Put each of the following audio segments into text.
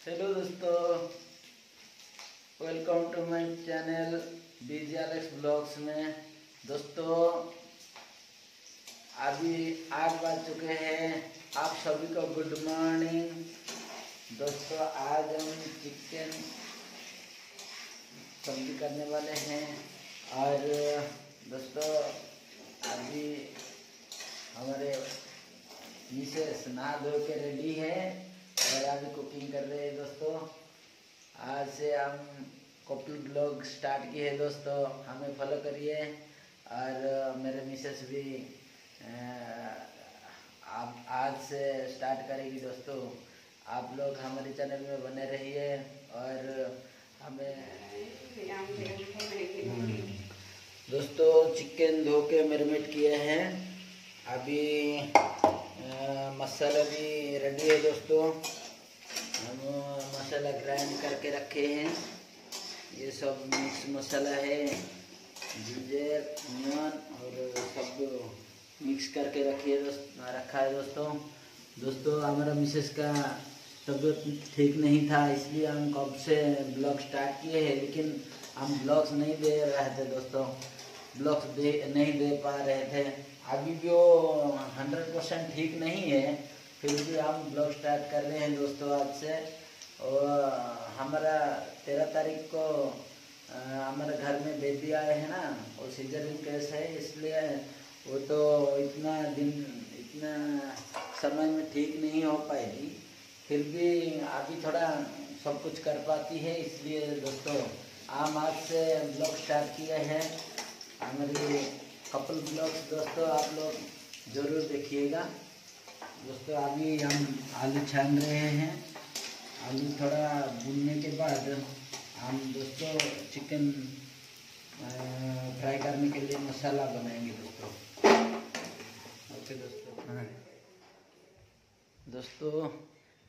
Hello दोस्तों welcome to my channel BG Alex blogs में। दोस्तों, अभी आठ बज चुके हैं। आप सभी को गुड मॉर्निंग दोस्तों, आज हम चिकन सब्ज़ी करने वाले हैं। और, दोस्तों, अभी हमारे मिसेस नहा धो के रेडी है और अभी कुकिंग कर रहे हैं दोस्तों हम कपिल ब्लॉग स्टार्ट किए हैं दोस्तों। हमें फॉलो करिए। और मेरे मिसेस भी आप, आज से स्टार्ट करेगी दोस्तों। आप लोग हमारे चैनल में बने रहिए और हमें दोस्तों चिकन धो के मेरीनेट किए हैं। अभी मसाला भी रेडी है दोस्तों। हम मसाला ग्राइंड करके रखे हैं। ये सब मिक्स मसाला है, जिंजर अनियन और सब मिक्स करके रखिए रखा है दोस्तों। दोस्तों, हमारा मिसेस का तबीयत ठीक नहीं था, इसलिए हम कब से ब्लॉग स्टार्ट किए हैं, लेकिन हम ब्लॉग्स नहीं दे रहे थे दोस्तों। ब्लॉग्स दे, नहीं दे पा रहे थे। अभी भी वो हंड्रेड परसेंट ठीक नहीं है। फिर भी हम ब्लॉग स्टार्ट कर रहे हैं दोस्तों आज से। और हमारा तेरह तारीख को हमारे घर में बेबी आए हैं ना, वो सीजरिंग केस है, इसलिए वो तो इतना दिन, इतना समय में ठीक नहीं हो पाएगी। फिर भी अभी थोड़ा सब कुछ कर पाती है, इसलिए दोस्तों हम आज से ब्लॉग स्टार्ट किए हैं। हमारी कपल ब्लॉग्स दोस्तों आप लोग ज़रूर देखिएगा। दोस्तों अभी हम आलू छान रहे हैं। आलू थोड़ा भूनने के बाद हम दोस्तों चिकन फ्राई करने के लिए मसाला बनाएँगे दोस्तों। ओके दोस्तों। हाँ। दोस्तों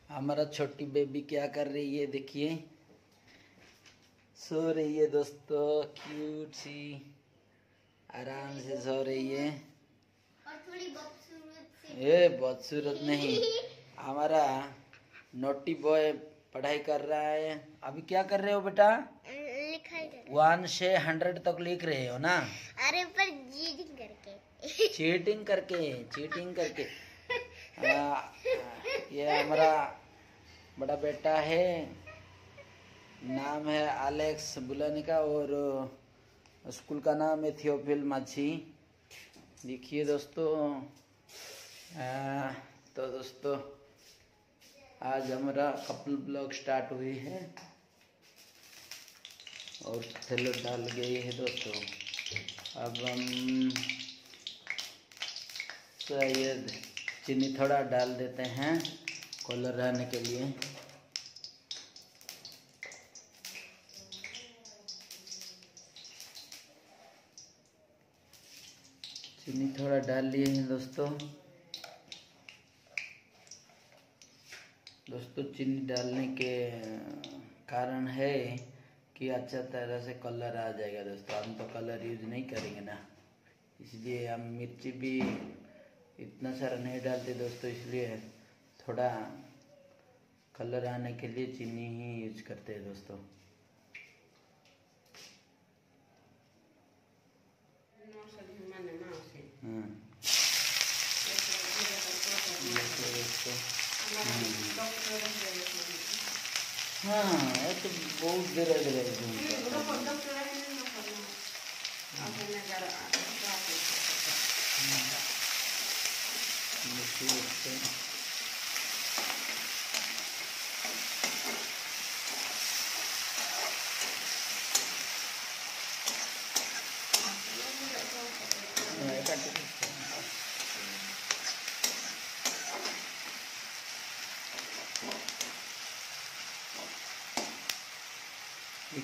हमारा छोटी बेबी क्या कर रही है देखिए। सो रही है दोस्तों क्यूट सी। आराम से सो रही है। और थोड़ी बदसूरत ये बहुत सूरत नहीं। हमारा नोटी बॉय पढ़ाई कर रहा है। अभी क्या कर रहे हो बेटा? वन से हंड्रेड तक लिख रहे हो ना? अरे पर जीडिंग करके। चीटिंग करके चीटिंग करके। आ, ये हमारा बड़ा बेटा है। नाम है एलेक्स बुलानी का और स्कूल का नाम है थियोफिल माछी देखिए दोस्तों आ, तो दोस्तों आज हमारा कपल ब्लॉग स्टार्ट हुई है और थैलो डाल गई है दोस्तों। अब हम शायद चीनी थोड़ा डाल देते हैं कलर रहने के लिए। चीनी थोड़ा डाल लिए हैं दोस्तों। दोस्तों चीनी डालने के कारण है कि अच्छा तरह से कलर आ जाएगा दोस्तों। हम तो कलर यूज़ नहीं करेंगे ना। इसलिए हम मिर्ची भी इतना सारा नहीं डालते दोस्तों, इसलिए थोड़ा कलर आने के लिए चीनी ही यूज़ करते हैं दोस्तों हाँ देखो दोस्तों हाँ ये तो बहुत देर घूमता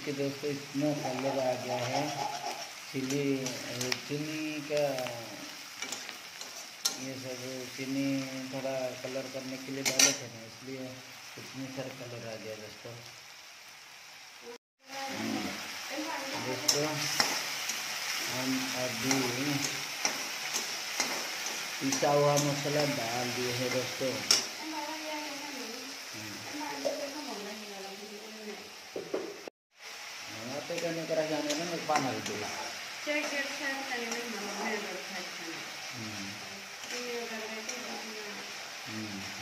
देखिए दोस्तों, इतना कलर आ गया है। चिली चीनी का ये सब, चीनी थोड़ा कलर करने के लिए डाले थे ना, इसलिए इतने सारे कलर आ गया दोस्तों। दोस्तों, हम अभी पिसा हुआ मसाला डाल दिए हैं दोस्तों। पाना तुला चेक गेट साइड खाली में हम मैं रोड साइड खाली हम्म, ये कर रहे थे अपना हम्म.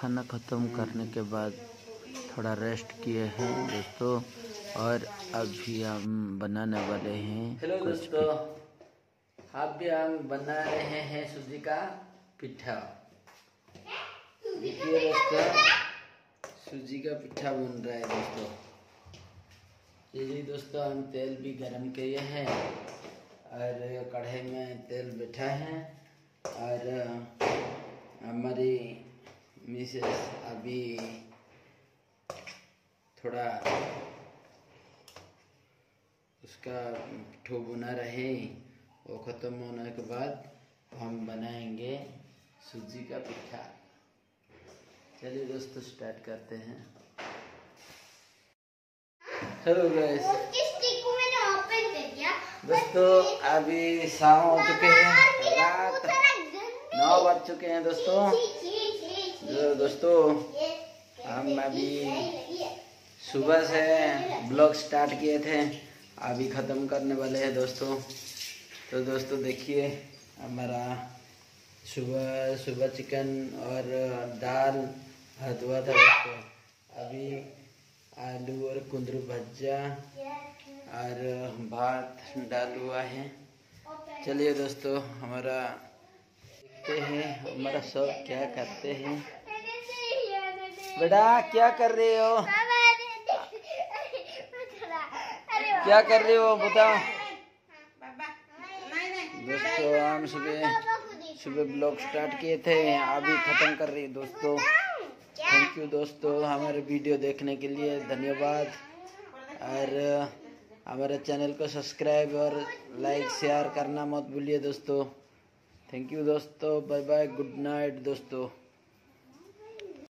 खाना ख़त्म करने के बाद थोड़ा रेस्ट किए हैं दोस्तों और अभी हम बनाने वाले हैं हेलो दोस्तों अभी हम बना रहे हैं सूजी का पिठा। देखिए दोस्तों सूजी का पिठा बन रहा है दोस्तों। चलिए दोस्तों हम तेल भी गरम किए हैं और कढ़ाई में तेल बैठा है और हमारी मिसेस अभी थोड़ा उसका पिठो बुना रहे वो ख़त्म होने के बाद हम बनाएँगे सूजी का पिठा। चलिए दोस्तों स्टार्ट करते हैं। हेलो गाइस दोस्तों अभी शाम हो चुके हैं। रात नौ बज चुके हैं दोस्तों। तो दोस्तों, हम अभी सुबह से ब्लॉग स्टार्ट किए थे, अभी ख़त्म करने वाले हैं दोस्तों। तो दोस्तों, देखिए, हमारा सुबह सुबह चिकन और दाल हाथ हुआ था दोस्तों। अभी आलू और कुंदरू भज्जा और भात डाल हुआ है। चलिए दोस्तों, हमारा देखते हैं, हमारा सब क्या करते हैं। बेटा, क्या कर रहे हो? क्या कर रहे हो, बताओ। दोस्तों, हम सुबह सुबह ब्लॉग स्टार्ट किए थे, अभी ख़त्म कर रही दोस्तों। थैंक यू दोस्तों, हमारे वीडियो देखने के लिए धन्यवाद। और, हमारे चैनल को सब्सक्राइब और लाइक, शेयर करना मत भूलिए, दोस्तों। थैंक यू दोस्तों बाय बाय गुड नाइट दोस्तों।